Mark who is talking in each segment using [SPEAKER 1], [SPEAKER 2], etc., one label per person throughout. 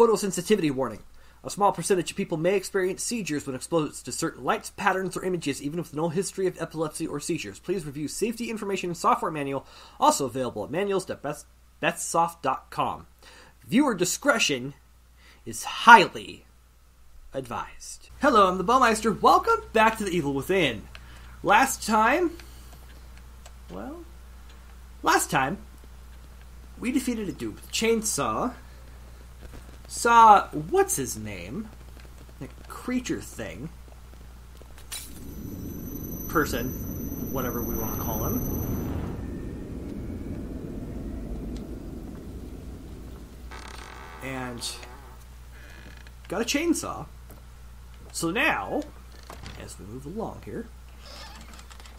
[SPEAKER 1] Photosensitivity warning. A small percentage of people may experience seizures when exposed to certain lights, patterns, or images, even with no history of epilepsy or seizures. Please review safety information software manual, also available at manuals.bethsoft.com. Viewer discretion is highly advised. Hello, I'm the Baumeister. Welcome back to The Evil Within. Last time, well, last time, we defeated a dude with a chainsaw, saw, what's his name? The creature thing. Person, whatever we want to call him. And got a chainsaw. So now, as we move along here,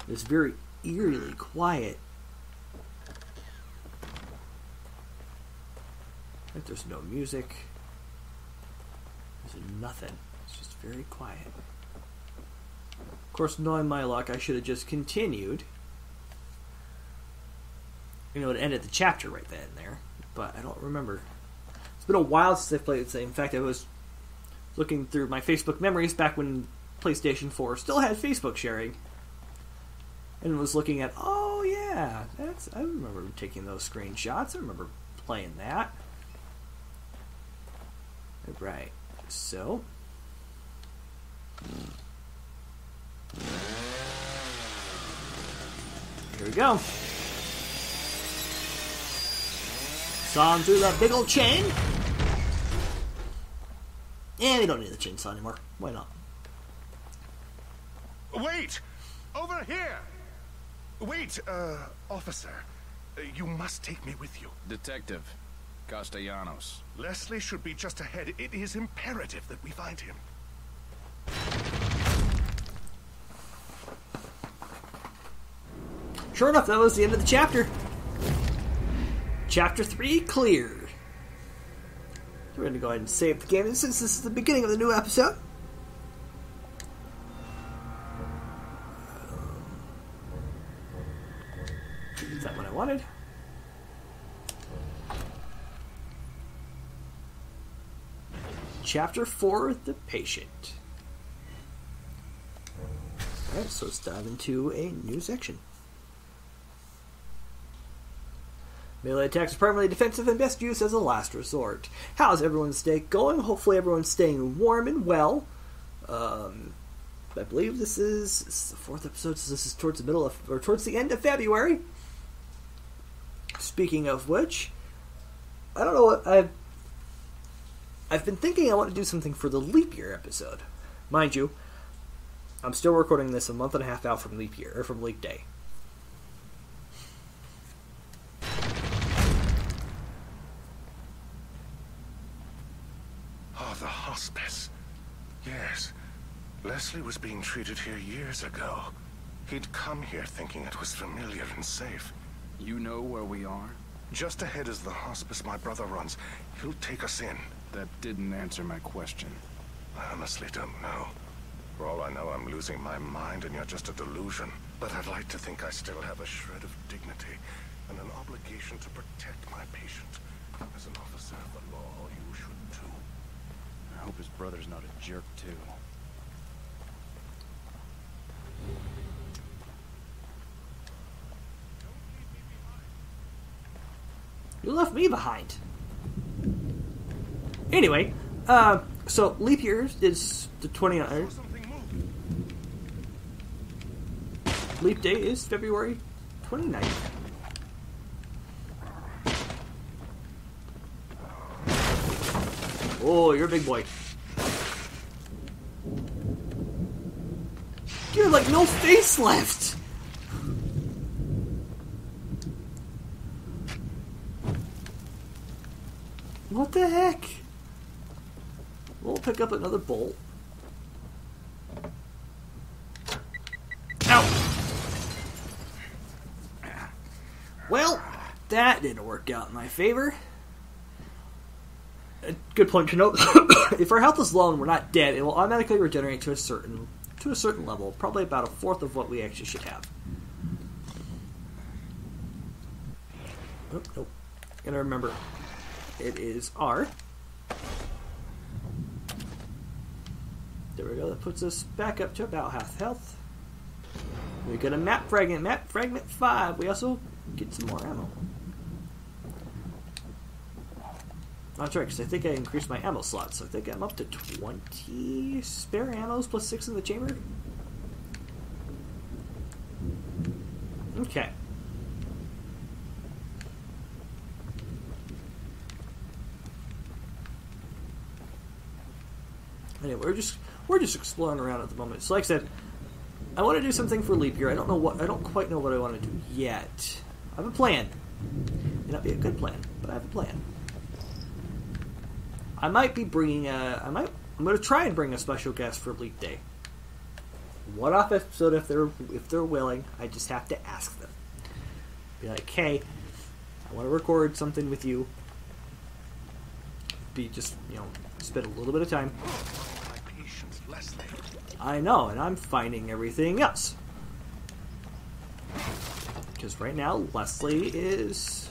[SPEAKER 1] this very eerily quiet. There's no music. Nothing. It's just very quiet. Of course, knowing my luck, I should have just continued. You know, it ended the chapter right then and there. But I don't remember. It's been a while since I played this. In fact, I was looking through my Facebook memories back when PlayStation 4 still had Facebook sharing. And was looking at, oh yeah, that's I remember taking those screenshots. I remember playing that. Right. So here we go. Saw him through that big old chain. Yeah, we don't need the chainsaw anymore. Why not?
[SPEAKER 2] Wait! Over here! Wait, uh, officer. You must take me with you.
[SPEAKER 3] Detective Castellanos.
[SPEAKER 2] Leslie should be just ahead. It is imperative that we find him.
[SPEAKER 1] Sure enough, that was the end of the chapter. Chapter 3 cleared. We're going to go ahead and save the game. And since this is the beginning of the new episode, is that what I wanted? Chapter 4 The Patient. Alright, so let's dive into a new section. Melee attacks are primarily defensive and best used as a last resort. How's everyone's day going? Hopefully, everyone's staying warm and well. Um, I believe this is, this is the fourth episode, so this is towards the middle of, or towards the end of February. Speaking of which, I don't know what I've. I've been thinking I want to do something for the leap year episode. Mind you, I'm still recording this a month and a half out from leap year, or from leap day.
[SPEAKER 2] Oh, the hospice. Yes. Leslie was being treated here years ago. He'd come here thinking it was familiar and safe.
[SPEAKER 3] You know where we are?
[SPEAKER 2] Just ahead is the hospice my brother runs. He'll take us in.
[SPEAKER 3] That didn't answer my question.
[SPEAKER 2] I honestly don't know. For all I know, I'm losing my mind and you're just a delusion. But I'd like to think I still have a shred of dignity and an obligation to protect my patient. As an officer of the law, you should too.
[SPEAKER 3] I hope his brother's not a jerk, too.
[SPEAKER 1] You left me behind. Anyway, uh, so leap year is the 29th.
[SPEAKER 2] Something.
[SPEAKER 1] Leap day is February 29th. Oh, you're a big boy. You have like no face left. What the heck? Pick up another bolt. Ow! Well, that didn't work out in my favor. A good point to note: if our health is low and we're not dead, it will automatically regenerate to a certain to a certain level, probably about a fourth of what we actually should have. Oh, nope. Gotta remember, it is R. that puts us back up to about half health. We got a map fragment, map fragment 5. We also get some more ammo. Oh, that's right, because I think I increased my ammo slot, so I think I'm up to 20 spare ammos plus 6 in the chamber. Okay. Anyway, we're just we're just exploring around at the moment. So, like I said, I want to do something for leap year. I don't know what I don't quite know what I want to do yet. I have a plan. May not be a good plan, but I have a plan. I might be bringing a. I might. I'm going to try and bring a special guest for Leap Day. One off episode if they're if they're willing. I just have to ask them. Be like, hey, I want to record something with you. Be just you know spend a little bit of time. I know, and I'm finding everything else. Because right now, Leslie is,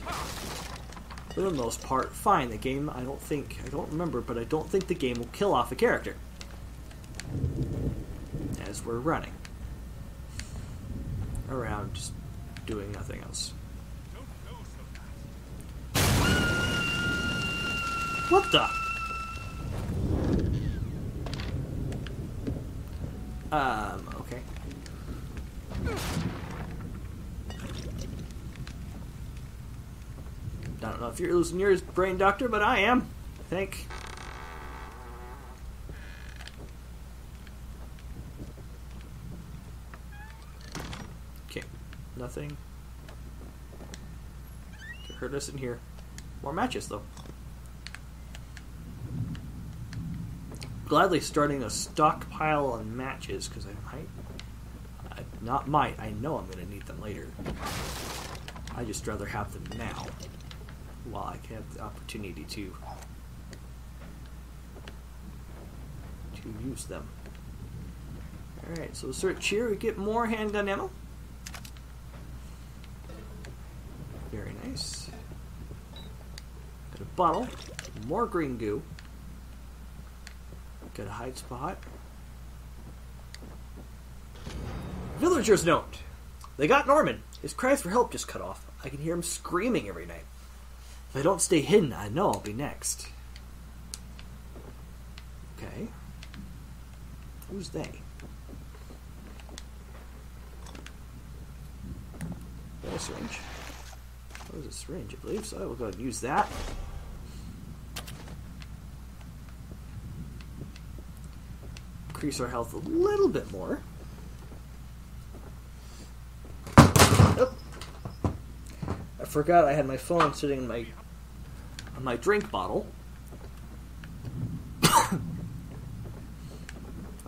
[SPEAKER 1] for the most part, fine. The game, I don't think, I don't remember, but I don't think the game will kill off a character. As we're running. Around, just doing nothing else. What the? Um, okay. I don't know if you're losing yours, brain doctor, but I am. I think. Okay, nothing to hurt us in here. More matches, though. Gladly starting a stockpile on matches because I might. I, not might, I know I'm going to need them later. I just rather have them now while I can have the opportunity to to use them. Alright, so search here, we get more handgun ammo. Very nice. Got a bottle, more green goo. Got a hide spot. Villagers note. They got Norman. His cries for help just cut off. I can hear him screaming every night. If I don't stay hidden, I know I'll be next. Okay. Who's they? That a syringe? What is a syringe? I believe so. We'll go ahead and use that. Increase our health a little bit more. Oh. I forgot I had my phone sitting in my on my drink bottle. I'm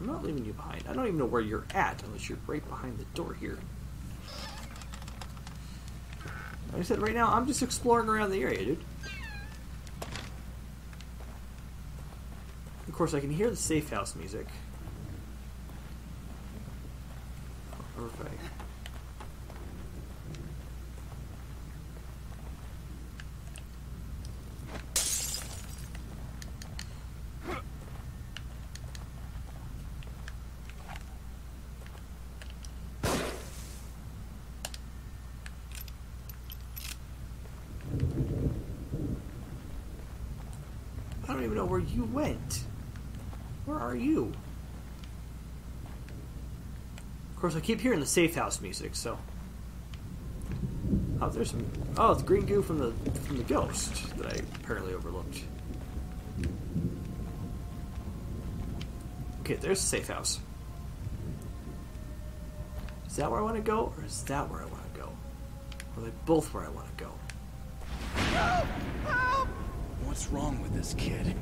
[SPEAKER 1] not leaving you behind. I don't even know where you're at unless you're right behind the door here. Like I said, right now I'm just exploring around the area, dude. Of course, I can hear the safe house music. Perfect. I don't even know where you went. Where are you? Of course, I keep hearing the safe house music, so. Oh, there's some. Oh, it's green goo from the from the ghost that I apparently overlooked. Okay, there's the safe house. Is that where I want to go, or is that where I want to go? Or are they both where I want to go? Help! Help!
[SPEAKER 3] What's wrong with this kid?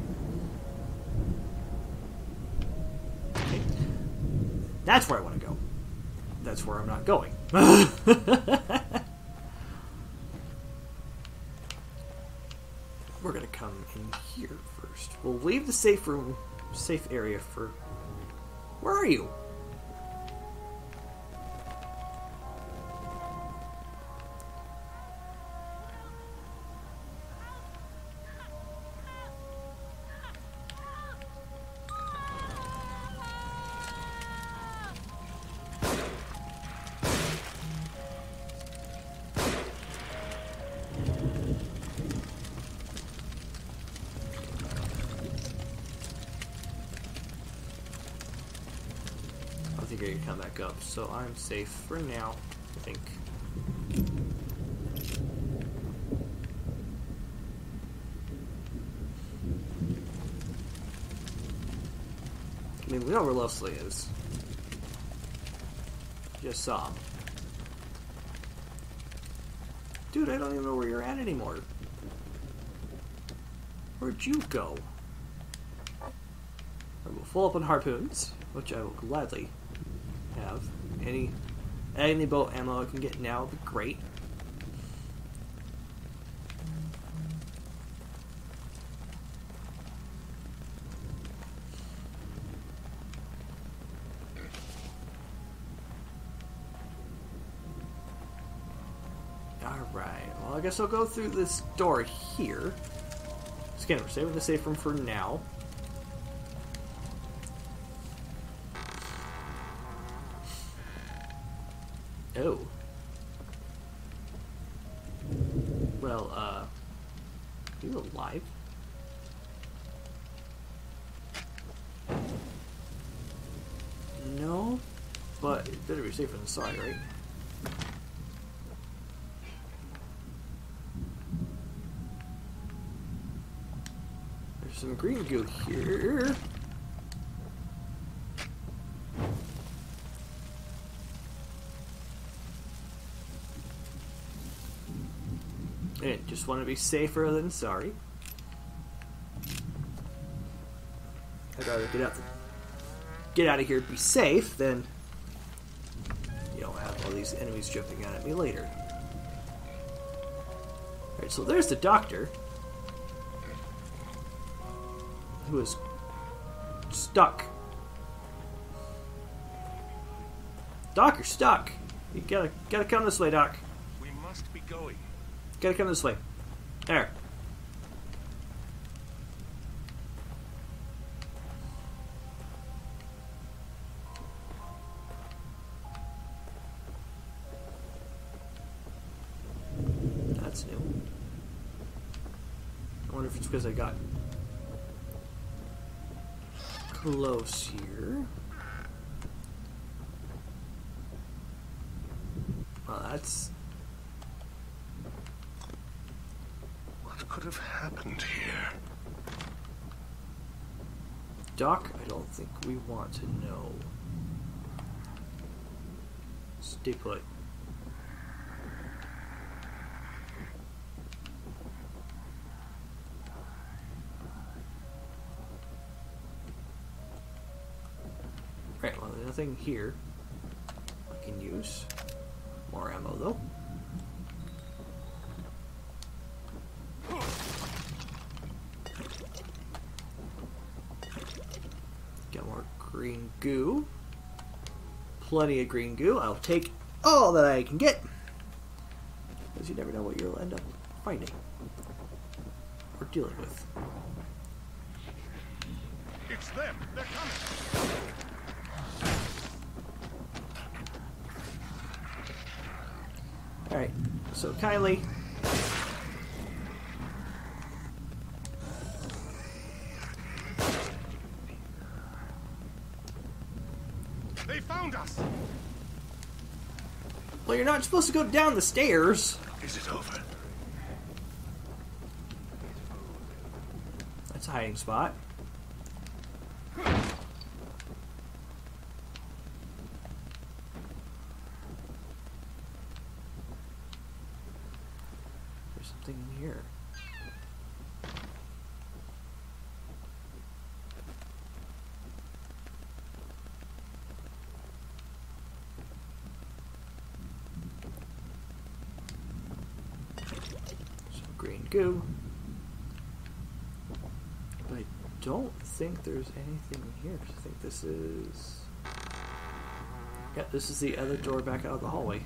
[SPEAKER 1] Okay. That's where I want to go. That's where I'm not going. We're gonna come in here first. We'll leave the safe room, safe area for. Where are you? Think you're come back up, so I'm safe for now, I think. I mean, we know where Leslie is. Just saw him. Dude, I don't even know where you're at anymore. Where'd you go? I will full up on harpoons, which I will gladly. Any any boat ammo I can get now would be great. Alright, well I guess I'll go through this door here. We're saving the safe room for now. Oh. Well, uh, you alive? No, but it better be than sorry, right? There's some green goo here. Just want to be safer than sorry. I'd rather get out, the, get out of here, be safe, than you know have all these enemies jumping out at me later. All right, so there's the doctor, who is stuck. Doc, you're stuck. You gotta gotta come this way, Doc.
[SPEAKER 2] We must be going.
[SPEAKER 1] Gotta come this way. There. That's new. I wonder if it's because I got close here. Well, that's
[SPEAKER 2] What could have happened here?
[SPEAKER 1] Doc, I don't think we want to know. Stay put. Right, well, there's nothing here I can use. More ammo, though. Goo. Plenty of green goo. I'll take all that I can get. Because you never know what you'll end up finding or dealing with.
[SPEAKER 2] It's them. They're coming.
[SPEAKER 1] Alright, so Kylie.
[SPEAKER 2] They found us.
[SPEAKER 1] Well, you're not supposed to go down the stairs.
[SPEAKER 2] Is it over?
[SPEAKER 1] That's a hiding spot. There's something in here. Goo. But I don't think there's anything here. I think this is. Yeah, this is the other door back out of the hallway.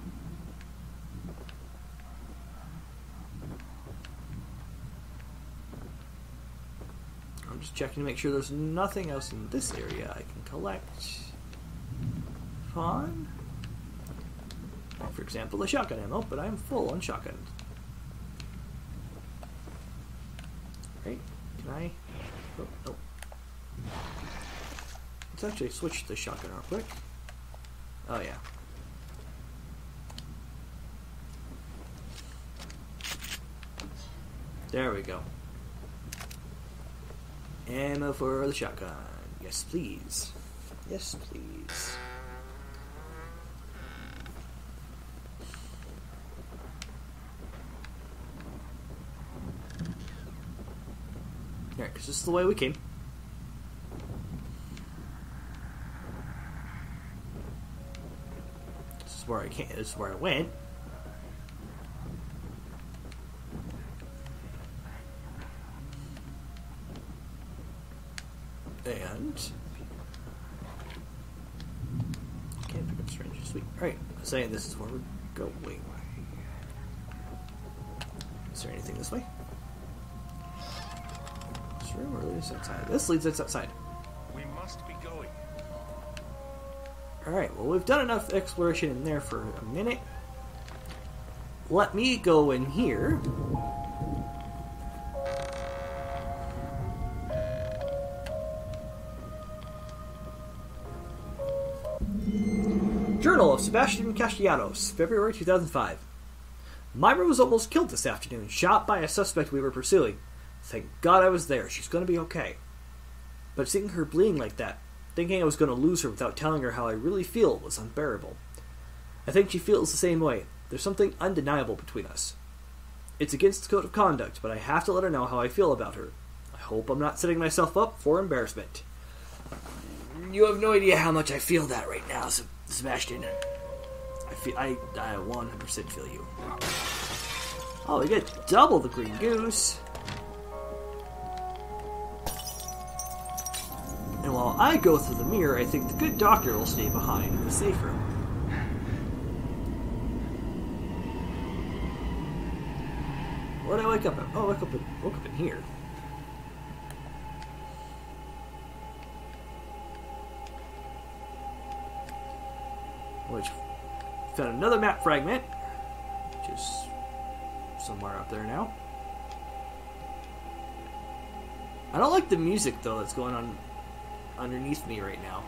[SPEAKER 1] I'm just checking to make sure there's nothing else in this area I can collect. Fun. For example, the shotgun ammo, but I'm full on shotgun. Right? Can I? Oh, no. Let's actually switch the shotgun real quick. Oh yeah. There we go. Ammo for the shotgun. Yes, please. Yes, please. Is the way we came. This is where I came. This is where I went. And can't pick up strange. Sweet. Alright, saying this is where we're going. Is there anything this way? This room or leads outside? This leads us outside.
[SPEAKER 2] We must be going.
[SPEAKER 1] Alright, well, we've done enough exploration in there for a minute. Let me go in here. Journal of Sebastian Castellanos, February 2005. Myra was almost killed this afternoon, shot by a suspect we were pursuing. Thank God I was there. She's going to be okay. But seeing her bleeding like that, thinking I was going to lose her without telling her how I really feel, was unbearable. I think she feels the same way. There's something undeniable between us. It's against the code of conduct, but I have to let her know how I feel about her. I hope I'm not setting myself up for embarrassment. You have no idea how much I feel that right now, Se- Sebastian. I feel I I 100% feel you. Oh, we get double the green goose. While I go through the mirror, I think the good doctor will stay behind in the safe room. What did I wake up at? Oh, I up in, woke up in here. Which found another map fragment, which is somewhere up there now. I don't like the music though that's going on underneath me right now.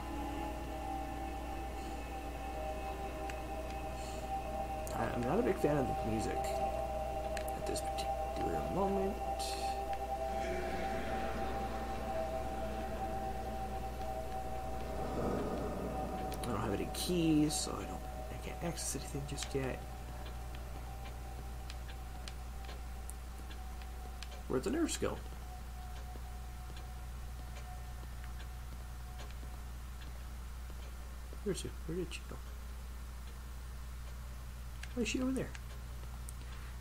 [SPEAKER 1] I'm not a big fan of the music at this particular moment. I don't have any keys, so I don't I can't access anything just yet. Where'd the nurse go? Where's? Where did she go? Why is she over there?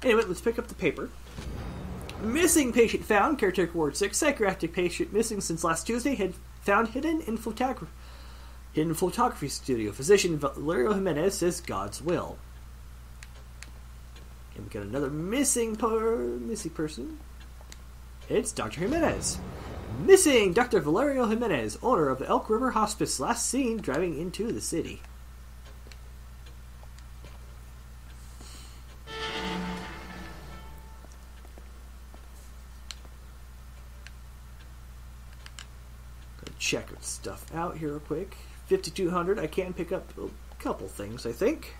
[SPEAKER 1] Anyway, let's pick up the paper. Missing patient found. Caretaker Ward 6. Psychiatric patient missing since last Tuesday. Had found hidden in photography. Hidden photography studio. Physician Valerio Jimenez says God's will. And we got another missing per missing person. It's Dr. Jimenez. Missing Dr. Valerio Jimenez, owner of the Elk River Hospice, last seen driving into the city. Check stuff out here real quick. 5200, I can pick up a couple things, I think.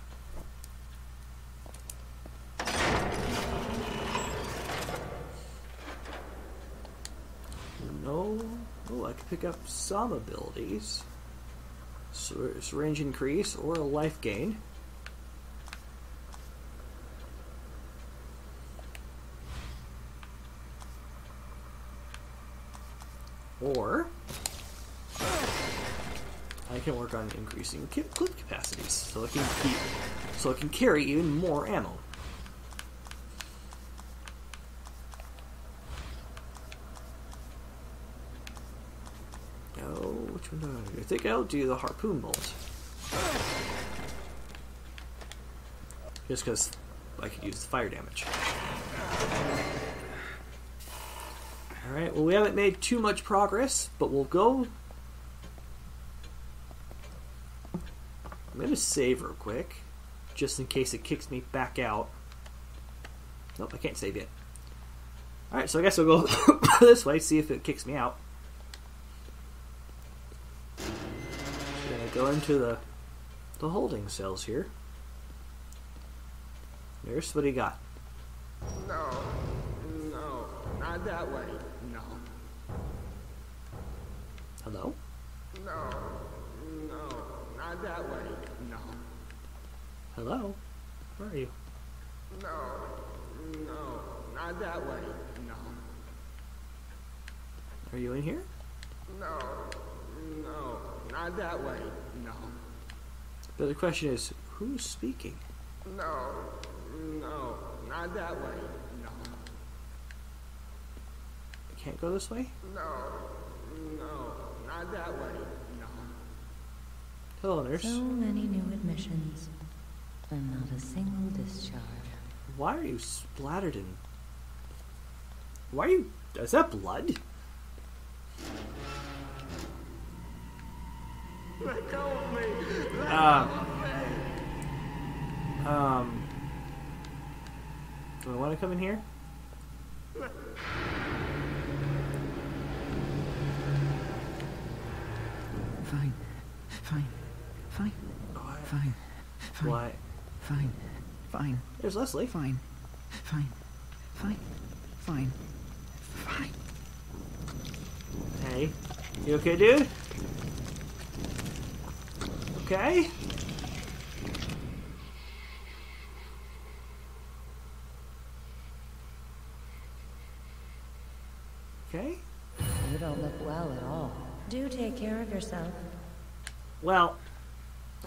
[SPEAKER 1] No. I pick up some abilities. So it's range increase or a life gain. Or I can work on increasing clip capacities, so I can keep, so I can carry even more ammo. Oh, which one I? I think I'll do the harpoon bolt. Just because I could use the fire damage. Alright, well, we haven't made too much progress, but we'll go. I'm going to save real quick, just in case it kicks me back out. Nope, I can't save yet. Alright, so I guess we'll go this way, see if it kicks me out. We're gonna go into the the holding cells here. Nurse, what do you got?
[SPEAKER 4] No, no, not that way. No,
[SPEAKER 1] Hello?
[SPEAKER 4] no, no, not that way. No,
[SPEAKER 1] Hello? Where are you?
[SPEAKER 4] no, no, not that way. No,
[SPEAKER 1] Are you in here?
[SPEAKER 4] no, no, not that way. No,
[SPEAKER 1] But the question is, who's speaking?
[SPEAKER 4] no, no, not that way. No,
[SPEAKER 1] I can't go this way?
[SPEAKER 4] no, no, not that way. No,
[SPEAKER 1] Hello, nurse.
[SPEAKER 5] So many new admissions, and not a single discharge.
[SPEAKER 1] Why are you splattered in? Why are you? Is that blood?
[SPEAKER 4] Let go of me.
[SPEAKER 1] Um. Um. Do I want to come in here?
[SPEAKER 6] Fine. Fine. Fine.
[SPEAKER 1] Why?
[SPEAKER 6] Fine. Fine.
[SPEAKER 1] Why?
[SPEAKER 6] Fine. Fine.
[SPEAKER 1] There's Leslie.
[SPEAKER 6] Fine. Fine. Fine. Fine. Fine.
[SPEAKER 1] Hey, you okay, dude? Okay. Okay.
[SPEAKER 5] You don't look well at all. Do take care of yourself.
[SPEAKER 1] Well,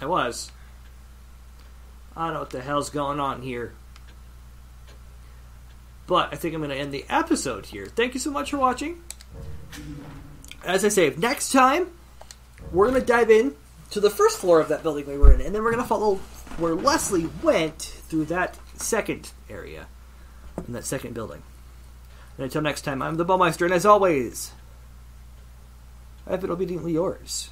[SPEAKER 1] I was. I don't know what the hell's going on here. But I think I'm going to end the episode here. Thank you so much for watching. As I say, next time, we're going to dive in to the first floor of that building we were in, and then we're going to follow where Leslie went through that second area, in that second building. And until next time, I'm the Baumeister, and as always, I've been obediently yours.